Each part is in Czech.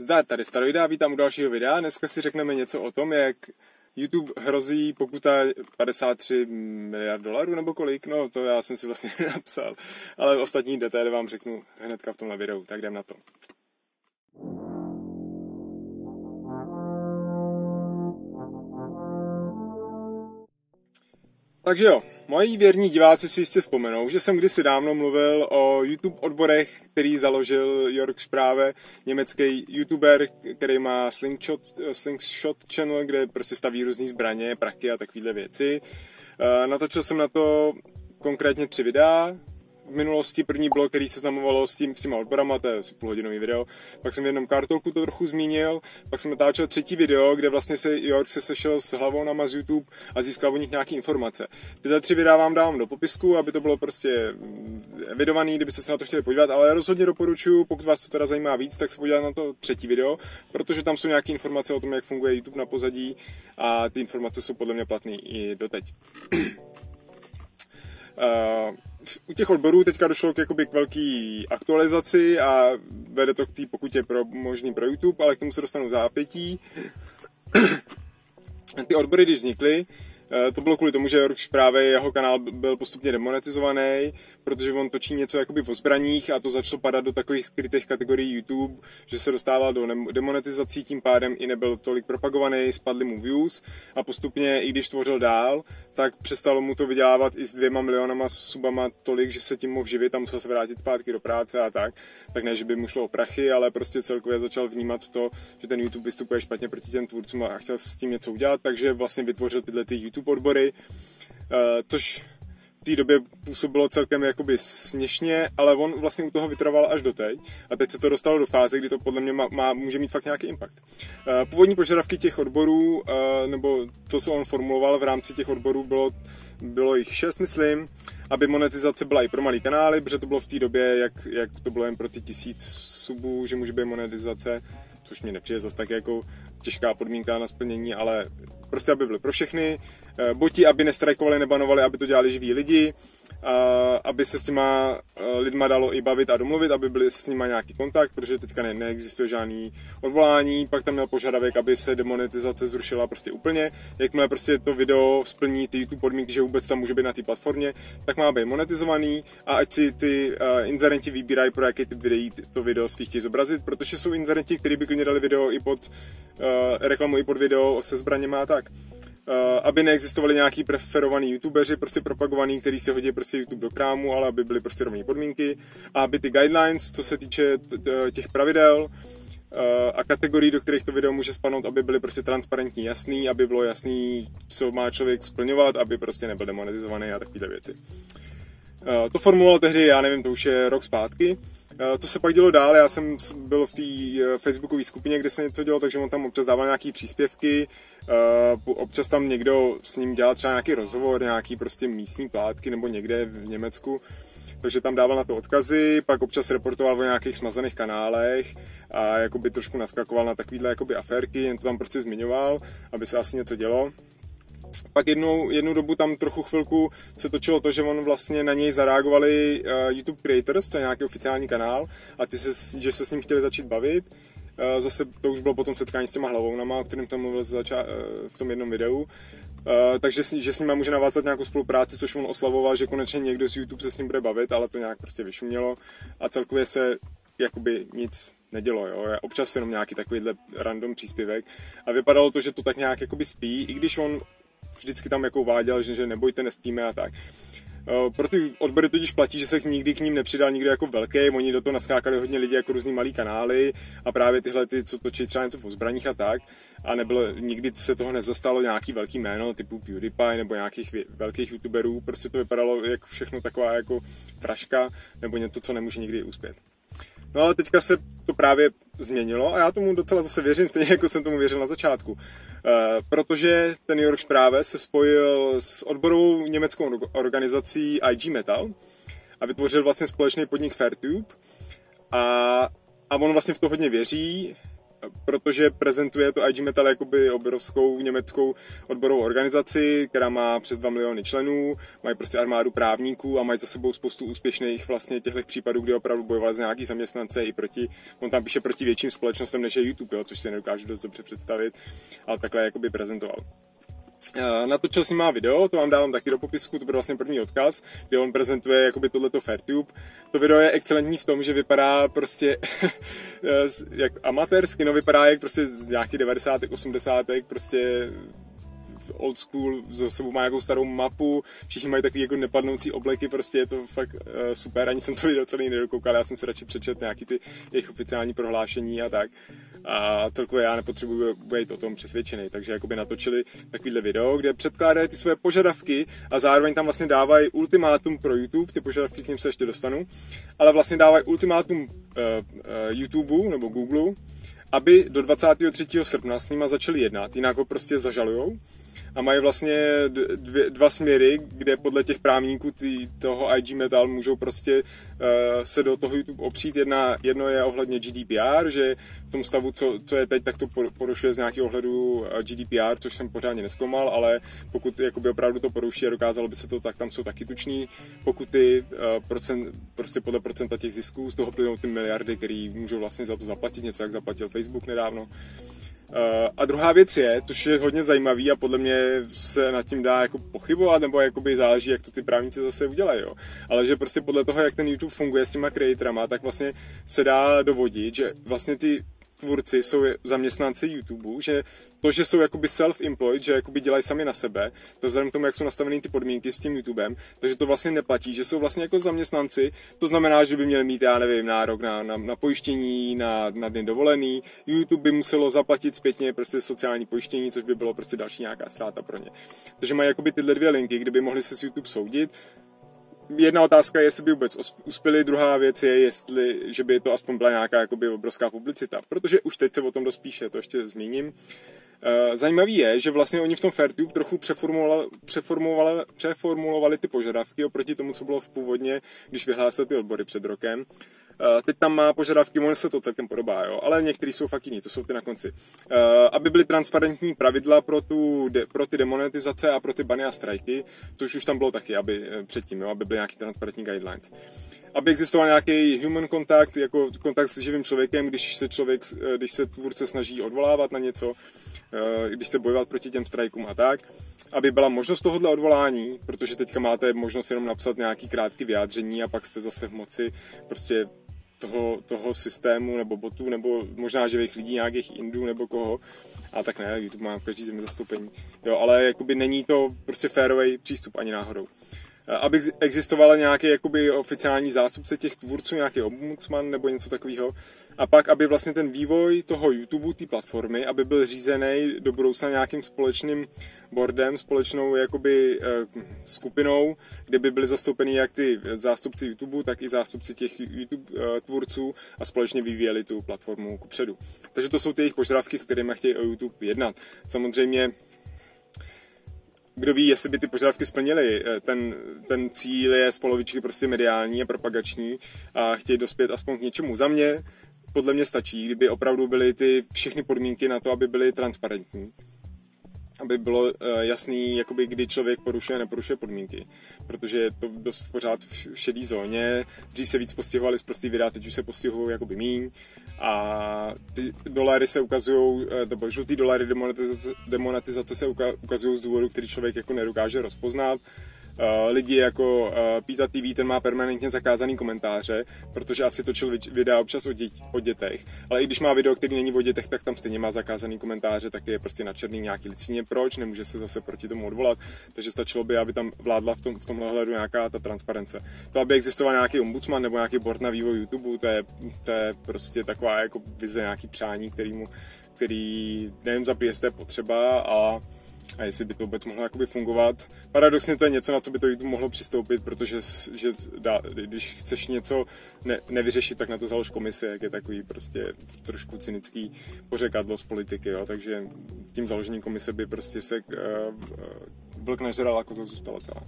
Zdar, tady Staroida, vítám u dalšího videa. Dneska si řekneme něco o tom, jak YouTube hrozí pokuta 53 miliard dolarů nebo kolik, no to já jsem si vlastně napsal, ale ostatní detaily vám řeknu hnedka v tomhle videu, tak jdem na to. Takže jo, moji věrní diváci si jistě vzpomenou, že jsem kdysi dávno mluvil o YouTube odborech, který založil Jörg Správe, německý YouTuber, který má Slingshot, Slingshot channel, kde prostě staví různé zbraně, praky a takovéhle věci. Eh, natočil jsem na to konkrétně tři videa, v minulosti první bylo, který se znamovalo s, tím, s těma odborama, to je asi půlhodinový video. Pak jsem v jednom kartolku to trochu zmínil, pak jsem natáčel třetí video, kde vlastně se York se sešel s hlavou na z YouTube a získal o nich nějaké informace. Tyhle tři videa vám dávám do popisku, aby to bylo prostě evidovaný, kdybyste se na to chtěli podívat, ale rozhodně doporučuji, pokud vás to teda zajímá víc, tak se podívat na to třetí video, protože tam jsou nějaké informace o tom, jak funguje YouTube na pozadí a ty informace jsou podle mě platné i doteď. uh, u těch odborů teďka došlo k, jakoby, k velký aktualizaci a vede to k té pokutě pro, možný pro YouTube, ale k tomu se dostanu zápětí. Ty odbory, když vznikly, to bylo kvůli tomu, že už právě jeho kanál byl postupně demonetizovaný, protože on točí něco jakoby o zbraních a to začalo padat do takových skrytých kategorií YouTube, že se dostával do demonetizací, tím pádem i nebyl tolik propagovaný, spadly mu views a postupně, i když tvořil dál, tak přestalo mu to vydělávat i s dvěma milionama subama tolik, že se tím mohl živit a musel se vrátit zpátky do práce a tak. Tak ne, že by mu šlo o prachy, ale prostě celkově začal vnímat to, že ten YouTube vystupuje špatně proti těm tvůrcům a chtěl s tím něco udělat, takže vlastně vytvořil tyhle ty YouTube YouTube odbory, eh, což v té době působilo celkem jakoby směšně, ale on vlastně u toho vytrval až do teď. A teď se to dostalo do fáze, kdy to podle mě má, má, může mít fakt nějaký impact. Eh, původní požadavky těch odborů, eh, nebo to, co on formuloval v rámci těch odborů, bylo, bylo jich šest, myslím, aby monetizace byla i pro malý kanály, protože to bylo v té době, jak, jak to bylo jen pro ty tisíc subů, že může být monetizace, což mi nepřijde zase tak jako těžká podmínka na splnění, ale prostě aby byly pro všechny, eh, boti, aby nestrajkovali, nebanovali, aby to dělali živí lidi, aby se s těma eh, lidma dalo i bavit a domluvit, aby byli s nima nějaký kontakt, protože teďka ne, neexistuje žádný odvolání, pak tam měl požadavek, aby se demonetizace zrušila prostě úplně, jakmile prostě to video splní ty YouTube podmínky, že vůbec tam může být na té platformě, tak má být monetizovaný a ať si ty uh, inzerenti vybírají, pro jaký typ videí to video svých chtějí zobrazit, protože jsou inzerenti, kteří by klidně dali video i pod uh, reklamu i pod video se zbraněma a tak. Uh, aby neexistovali nějaký preferovaný youtubeři, prostě propagovaný, který si hodí prostě YouTube do krámu, ale aby byly prostě rovné podmínky a aby ty guidelines, co se týče těch pravidel, uh, a kategorií, do kterých to video může spadnout, aby byly prostě transparentní, jasný, aby bylo jasný, co má člověk splňovat, aby prostě nebyl demonetizovaný a takové věci. Uh, to formuloval tehdy, já nevím, to už je rok zpátky, Eh, co se pak dělo dál, já jsem byl v té eh, facebookové skupině, kde se něco dělo, takže on tam občas dával nějaké příspěvky, eh, občas tam někdo s ním dělal třeba nějaký rozhovor, nějaký prostě místní plátky nebo někde v Německu, takže tam dával na to odkazy, pak občas reportoval o nějakých smazaných kanálech a jakoby trošku naskakoval na takovýhle jakoby aférky, jen to tam prostě zmiňoval, aby se asi něco dělo pak jednu, jednu dobu tam trochu chvilku se točilo to, že on vlastně na něj zareagovali uh, YouTube Creators, to je nějaký oficiální kanál, a ty se, že se s ním chtěli začít bavit. Uh, zase to už bylo potom setkání s těma hlavounama, o kterém tam mluvil zača- uh, v tom jednom videu. Uh, takže s, že s ním může navázat nějakou spolupráci, což on oslavoval, že konečně někdo z YouTube se s ním bude bavit, ale to nějak prostě vyšumělo a celkově se jakoby nic nedělo, jo. Občas jenom nějaký takovýhle random příspěvek a vypadalo to, že to tak nějak jakoby spí, i když on vždycky tam jako váděl, že, že nebojte, nespíme a tak. Eh, pro ty odbory totiž platí, že se nikdy k ním nepřidal nikdo jako velký, oni do toho naskákali hodně lidí jako různý malý kanály a právě tyhle ty, co točí třeba něco o zbraních a tak a nebylo, nikdy se toho nezastalo nějaký velký jméno typu PewDiePie nebo nějakých velkých youtuberů, prostě to vypadalo jako všechno taková jako fraška nebo něco, co nemůže nikdy uspět. No ale teďka se právě změnilo a já tomu docela zase věřím, stejně jako jsem tomu věřil na začátku. E, protože ten York Správe se spojil s odborovou německou organizací IG Metal a vytvořil vlastně společný podnik Fairtube a, a on vlastně v to hodně věří protože prezentuje to IG Metal jakoby obrovskou německou odborovou organizaci, která má přes 2 miliony členů, mají prostě armádu právníků a mají za sebou spoustu úspěšných vlastně těchto případů, kdy opravdu bojovali za nějaký zaměstnance i proti, on tam píše proti větším společnostem než je YouTube, jo, což si nedokážu dost dobře představit, ale takhle jakoby prezentoval. Natočil s má video, to vám dávám taky do popisku, to byl vlastně první odkaz, kde on prezentuje jakoby tohleto Fairtube. To video je excelentní v tom, že vypadá prostě eh, jak amatérsky, no vypadá jak prostě z nějakých 90. 80. prostě old school, za sebou má nějakou starou mapu, všichni mají takový jako nepadnoucí obleky, prostě je to fakt uh, super, ani jsem to video celý nedokoukal, já jsem se radši přečet nějaký ty jejich oficiální prohlášení a tak. A celkově já nepotřebuji být o tom přesvědčený, takže jakoby natočili takovýhle video, kde předkládají ty své požadavky a zároveň tam vlastně dávají ultimátum pro YouTube, ty požadavky k ním se ještě dostanu, ale vlastně dávají ultimátum uh, uh, YouTube nebo Google, aby do 23. srpna s nima začali jednat, jinak ho prostě zažalujou a mají vlastně dvě, dva směry, kde podle těch právníků tý, toho IG Metal můžou prostě uh, se do toho YouTube opřít. Jedna, jedno je ohledně GDPR, že v tom stavu, co, co je teď, tak to porušuje z nějakého ohledu eh, GDPR, což jsem pořádně neskoumal, ale pokud jakoby opravdu to poruší a dokázalo by se to, tak tam jsou taky tuční pokuty, uh, procent, prostě podle procenta těch zisků, z toho plynou ty miliardy, které můžou vlastně za to zaplatit, něco jak zaplatil Facebook nedávno. Uh, a druhá věc je, to je hodně zajímavý a podle mě se nad tím dá jako pochybovat, nebo jakoby záleží, jak to ty právníci zase udělají, jo. Ale že prostě podle toho, jak ten YouTube funguje s těma creatorama, tak vlastně se dá dovodit, že vlastně ty tvůrci jsou zaměstnanci YouTube, že to, že jsou jakoby self-employed, že jakoby dělají sami na sebe, to vzhledem k tomu, jak jsou nastaveny ty podmínky s tím YouTubem, takže to vlastně neplatí, že jsou vlastně jako zaměstnanci, to znamená, že by měli mít, já nevím, nárok na, na, na pojištění, na, na den dovolený, YouTube by muselo zaplatit zpětně prostě sociální pojištění, což by bylo prostě další nějaká ztráta pro ně. Takže mají jakoby tyhle dvě linky, kdyby mohli se s YouTube soudit, jedna otázka je, jestli by vůbec uspěli, druhá věc je, jestli, že by to aspoň byla nějaká jakoby, obrovská publicita, protože už teď se o tom dost píše, to ještě zmíním. Eh, zajímavý je, že vlastně oni v tom Fairtube trochu přeformulovali, přeformulovali, přeformulovali ty požadavky oproti tomu, co bylo v původně, když vyhlásili ty odbory před rokem. Eh, teď tam má požadavky, možná se to celkem podobá, jo, ale některý jsou fakt jiný, to jsou ty na konci. Eh, aby byly transparentní pravidla pro, tu, pro ty demonetizace a pro ty bany a strajky, což už tam bylo taky, aby předtím, jo, aby byly nějaký transparentní guidelines. Aby existoval nějaký human contact, jako kontakt s živým člověkem, když se člověk, když se tvůrce snaží odvolávat na něco, Eh, když se bojovat proti těm strajkům a tak, aby byla možnost tohohle odvolání, protože teďka máte možnost jenom napsat nějaký krátký vyjádření a pak jste zase v moci prostě toho, toho systému nebo botů, nebo možná živých lidí, nějakých Indů nebo koho. A tak ne, YouTube má v každý zemi zastoupení. Jo, ale jakoby není to prostě férový přístup ani náhodou. Aby existovala nějaký jakoby oficiální zástupce těch tvůrců, nějaký ombudsman nebo něco takového. A pak, aby vlastně ten vývoj toho YouTube, té platformy, aby byl řízený do budoucna nějakým společným boardem, společnou jakoby eh, skupinou, kde by byly zastoupeny jak ty zástupci YouTube, tak i zástupci těch YouTube eh, tvůrců a společně vyvíjeli tu platformu kupředu. Takže to jsou ty jejich požadavky, s kterými chtějí o YouTube jednat. Samozřejmě kdo ví, jestli by ty požadavky splnili. Eh, ten, ten cíl je z polovičky prostě mediální a propagační a chtějí dospět aspoň k něčemu. Za mě podle mě stačí, kdyby opravdu byly ty všechny podmínky na to, aby byly transparentní aby bylo eh, jasný, jakoby, kdy člověk porušuje, neporušuje podmínky. Protože je to dost v pořád v šedý zóně. Dřív se víc postihovali z prostý videa, teď už se postihují jakoby míň. A ty dolary se ukazují, eh, nebo žlutý dolary demonetizace, demonetizace se ukazují z důvodu, který člověk jako nedokáže rozpoznat lidi jako uh, Pita TV, ten má permanentně zakázaný komentáře, protože asi točil videa občas o, děť, o dětech, ale i když má video, který není o dětech, tak tam stejně má zakázaný komentáře, tak je prostě na černý nějaký licině. Proč? Nemůže se zase proti tomu odvolat, takže stačilo by, aby tam vládla v, tom, v tomhle hledu nějaká ta transparence. To, aby existoval nějaký ombudsman nebo nějaký board na vývoj YouTube, to je, to je prostě taková jako vize, nějaký přání, který mu, který nevím, za je potřeba a a jestli by to vůbec mohlo jakoby fungovat. Paradoxně to je něco, na co by to YouTube mohlo přistoupit, protože že dá, když chceš něco ne, nevyřešit, tak na to založ komise, jak je takový prostě trošku cynický pořekadlo z politiky, jo? takže tím založením komise by prostě se uh, vlk nežral, jako zůstala celá.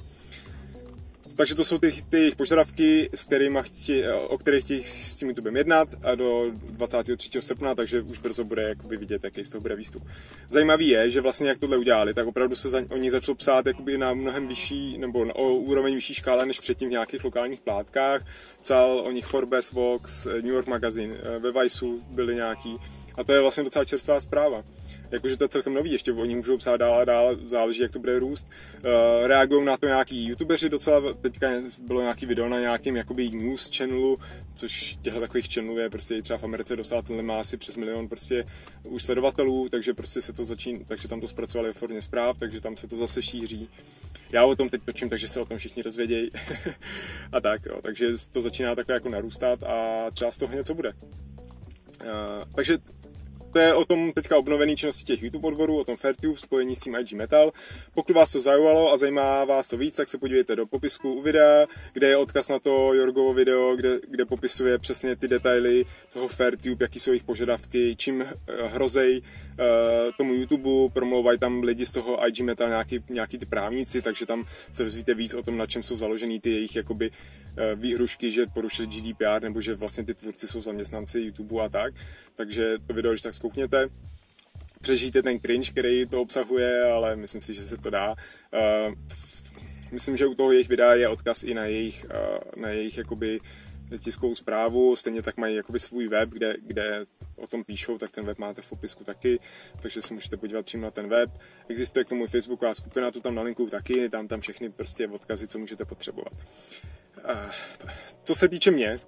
Takže to jsou ty, ty jejich požadavky, s kterými chtě, o kterých chtějí s tím YouTubem jednat a do 23. srpna, takže už brzo bude jakoby vidět, jaký z toho bude výstup. Zajímavý je, že vlastně jak tohle udělali, tak opravdu se za, o začalo psát jakoby na mnohem vyšší, nebo na, o úroveň vyšší škále, než předtím v nějakých lokálních plátkách. Psal o nich Forbes, Vox, New York Magazine, eh, ve Viceu byly nějaký. A to je vlastně docela čerstvá zpráva jakože to je celkem nový, ještě oni můžou psát dál a dál, záleží, jak to bude růst. Uh, reagují na to nějaký youtubeři docela, teďka bylo nějaký video na nějakým jakoby news channelu, což těchto takových channelů je prostě třeba v Americe dostat, ten má asi přes milion prostě už sledovatelů, takže prostě se to začíná, takže tam to zpracovali ve formě zpráv, takže tam se to zase šíří. Já o tom teď točím, takže se o tom všichni dozvědějí. a tak, jo. takže to začíná takhle jako narůstat a třeba z toho něco bude. Uh, takže to je o tom teďka obnovený činnosti těch YouTube odborů, o tom Fairtube spojení s tím IG Metal. Pokud vás to zajímalo a zajímá vás to víc, tak se podívejte do popisku u videa, kde je odkaz na to Jorgovo video, kde, kde popisuje přesně ty detaily toho Fairtube, jaký jsou jejich požadavky, čím eh, hrozej uh, tomu YouTube, promlouvají tam lidi z toho IG Metal, nějaký, nějaký ty právníci, takže tam se dozvíte víc o tom, na čem jsou založený ty jejich jakoby uh, výhrušky, že porušili GDPR, nebo že vlastně ty tvůrci jsou zaměstnanci YouTube a tak. Takže to video, když tak zkoukněte, přežijte ten cringe, který to obsahuje, ale myslím si, že se to dá. Uh, myslím, že u toho jejich videa je odkaz i na jejich, uh, na jejich jakoby tiskovou zprávu, stejně tak mají jakoby svůj web, kde, kde o tom píšou, tak ten web máte v popisku taky, takže se můžete podívat přímo na ten web. Existuje k tomu Facebooková skupina, tu tam na linku taky, dám tam všechny prostě odkazy, co můžete potřebovat. Uh, co se týče mě,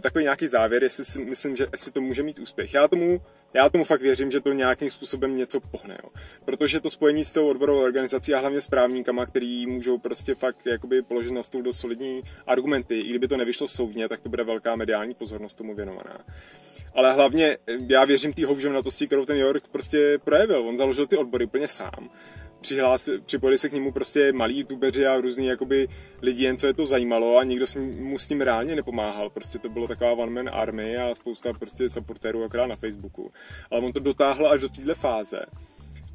takový nějaký závěr, jestli si myslím, že jestli to může mít úspěch. Já tomu já tomu fakt věřím, že to nějakým způsobem něco pohne, jo. Protože to spojení s tou odborovou organizací a hlavně s právníkama, který můžou prostě fakt jakoby položit na stůl do solidní argumenty, i kdyby to nevyšlo soudně, tak to bude velká mediální pozornost tomu věnovaná. Ale hlavně já věřím té hovžovnatosti, kterou ten York prostě projevil. On založil ty odbory úplně sám přihlásil, připojili se k němu prostě malí youtubeři a různý jakoby lidi, jen co je to zajímalo a nikdo mu s tím reálně nepomáhal. Prostě to bylo taková one man army a spousta prostě supporterů akorát na Facebooku. Ale on to dotáhl až do téhle fáze.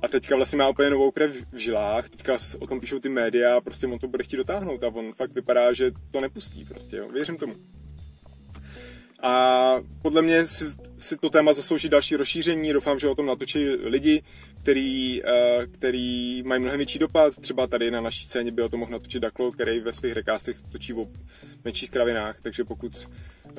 A teďka vlastně má úplně novou krev v žilách, teďka o tom píšou ty média a prostě on to bude chtít dotáhnout a on fakt vypadá, že to nepustí prostě, jo. věřím tomu. A podle mě si, si to téma zaslouží další rozšíření, doufám, že o tom natočí lidi, který, uh, který mají mnohem větší dopad. Třeba tady na naší scéně by o tom mohl natočit Daklo, který ve svých rekásech točí o menších kravinách, takže pokud, uh,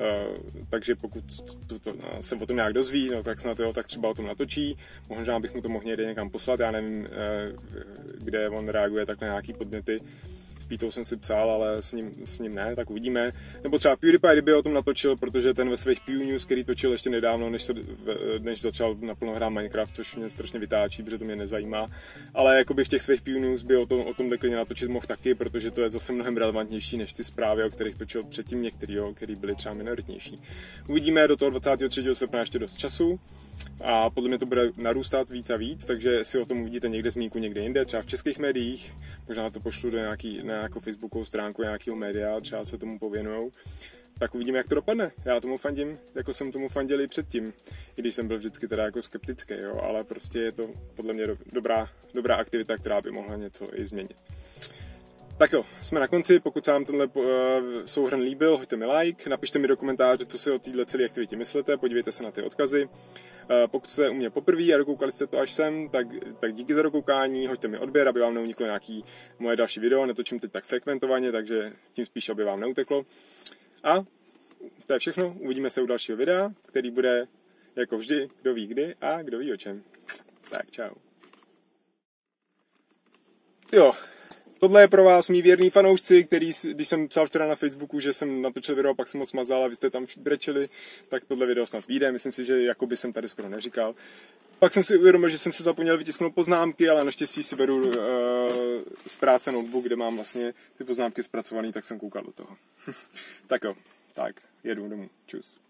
takže pokud to, to, no, se o tom nějak dozví, no, tak, snad, jo, tak třeba o tom natočí. Možná bych mu to mohl někde někam poslat, já nevím, uh, kde on reaguje tak na nějaký podněty Pítou jsem si psal, ale s ním, s ním ne, tak uvidíme. Nebo třeba PewDiePie, kdyby o tom natočil, protože ten ve svých Pew News, který točil ještě nedávno, než, se, než začal naplno hrát Minecraft, což mě strašně vytáčí, protože to mě nezajímá. Ale jakoby v těch svých Pew News by o tom, o tom klidně natočit mohl taky, protože to je zase mnohem relevantnější než ty zprávy, o kterých točil předtím některý, který byly třeba minoritnější. Uvidíme do toho 23. srpna ještě dost času a podle mě to bude narůstat víc a víc, takže si o tom uvidíte někde zmínku někde jinde, třeba v českých médiích, možná to pošlu do nějaký, na nějakou facebookovou stránku nějakého média, třeba se tomu pověnujou. Tak uvidíme, jak to dopadne. Já tomu fandím, jako jsem tomu fandil i předtím, i když jsem byl vždycky teda jako skeptický, jo, ale prostě je to podle mě dobrá, dobrá aktivita, která by mohla něco i změnit. Tak jo, jsme na konci, pokud se vám tenhle uh, souhrn líbil, hoďte mi like, napište mi do komentáře, co si o této celé aktivitě myslíte, podívejte se na ty odkazy. Uh, pokud jste u mě poprvé a dokoukali jste to až sem, tak, tak díky za dokoukání, hoďte mi odběr, aby vám neuniklo nějaký moje další video, netočím teď tak frekventovaně, takže tím spíš, aby vám neuteklo. A to je všechno, uvidíme se u dalšího videa, který bude jako vždy, kdo ví kdy a kdo ví o čem. Tak čau. Jo, Tohle je pro vás mý věrný fanoušci, který, když jsem psal včera na Facebooku, že jsem natočil video, pak jsem ho smazal a vy jste tam brečeli, tak tohle video snad vyjde. Myslím si, že jako by jsem tady skoro neříkal. Pak jsem si uvědomil, že jsem si zapomněl vytisknout poznámky, ale naštěstí si beru uh, z práce notebook, kde mám vlastně ty poznámky zpracované, tak jsem koukal do toho. tak jo, tak jedu domů. Čus.